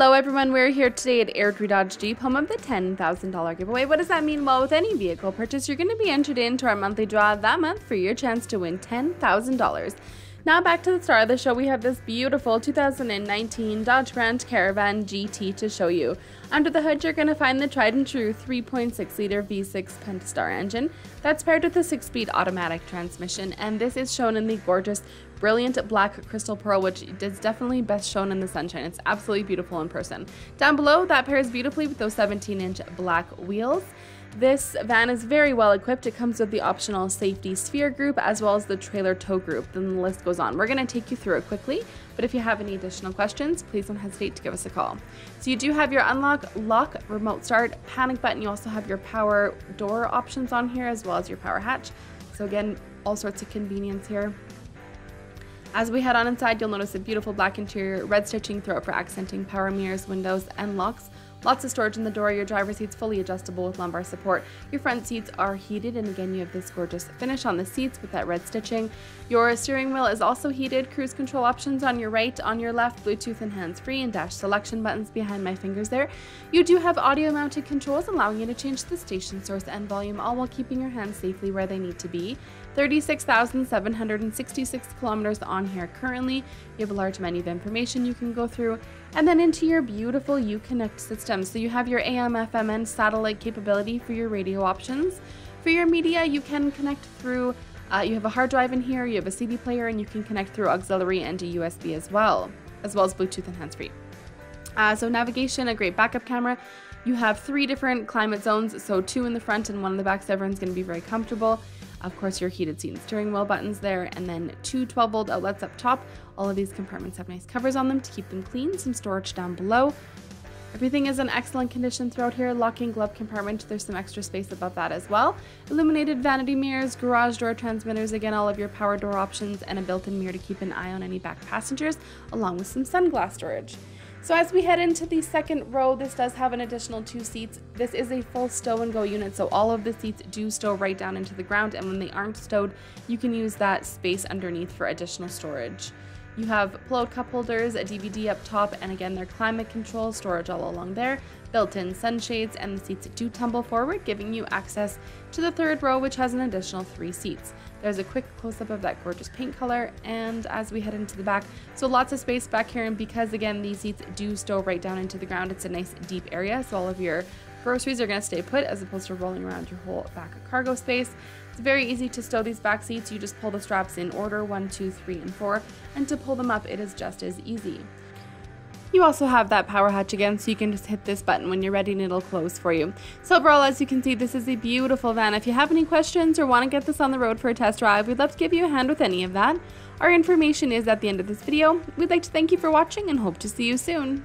Hello everyone, we're here today at Airdrie Dodge Jeep, home of the $10,000 giveaway. What does that mean? Well, with any vehicle purchase, you're going to be entered into our monthly draw that month for your chance to win $10,000. Now back to the start of the show, we have this beautiful 2019 Dodge Grand Caravan GT to show you. Under the hood, you're going to find the tried and true 3.6 liter V6 Pentastar engine that's paired with a 6-speed automatic transmission, and this is shown in the gorgeous, brilliant black crystal pearl, which is definitely best shown in the sunshine. It's absolutely beautiful in person. Down below, that pairs beautifully with those 17-inch black wheels. This van is very well equipped. It comes with the optional safety sphere group as well as the trailer tow group. Then the list goes on. We're going to take you through it quickly, but if you have any additional questions, please don't hesitate to give us a call. So you do have your unlock, lock, remote start, panic button. You also have your power door options on here as well as your power hatch. So again, all sorts of convenience here. As we head on inside, you'll notice a beautiful black interior, red stitching throughout for accenting power mirrors, windows, and locks. Lots of storage in the door, your driver's seat's fully adjustable with lumbar support. Your front seats are heated, and again, you have this gorgeous finish on the seats with that red stitching. Your steering wheel is also heated, cruise control options on your right, on your left, Bluetooth and hands-free, and dash selection buttons behind my fingers there. You do have audio mounted controls allowing you to change the station source and volume, all while keeping your hands safely where they need to be. 36,766 kilometers on here currently. You have a large menu of information you can go through, and then into your beautiful Uconnect system. So you have your AM, FM, and satellite capability for your radio options. For your media, you can connect through. Uh, you have a hard drive in here, you have a CD player, and you can connect through auxiliary and a USB as well, as well as Bluetooth and hands-free. Uh, so navigation, a great backup camera. You have three different climate zones, so two in the front and one in the back, so everyone's going to be very comfortable. Of course, your heated seat and steering wheel buttons there, and then two 12 volt outlets up top. All of these compartments have nice covers on them to keep them clean, some storage down below. Everything is in excellent condition throughout here. Locking glove compartment, there's some extra space above that as well. Illuminated vanity mirrors, garage door transmitters, again, all of your power door options, and a built-in mirror to keep an eye on any back passengers, along with some sunglass storage. So as we head into the second row, this does have an additional two seats. This is a full stow and go unit, so all of the seats do stow right down into the ground, and when they aren't stowed, you can use that space underneath for additional storage. You have pillowed cup holders, a DVD up top, and again, their climate control storage all along there, built-in sunshades, and the seats do tumble forward, giving you access to the third row, which has an additional three seats. There's a quick close-up of that gorgeous paint color and as we head into the back, so lots of space back here and because again these seats do stow right down into the ground, it's a nice deep area so all of your groceries are going to stay put as opposed to rolling around your whole back cargo space. It's very easy to stow these back seats, you just pull the straps in order one, two, three, and 4 and to pull them up it is just as easy. You also have that power hatch again, so you can just hit this button when you're ready and it'll close for you. So overall, as you can see, this is a beautiful van. If you have any questions or want to get this on the road for a test drive, we'd love to give you a hand with any of that. Our information is at the end of this video. We'd like to thank you for watching and hope to see you soon.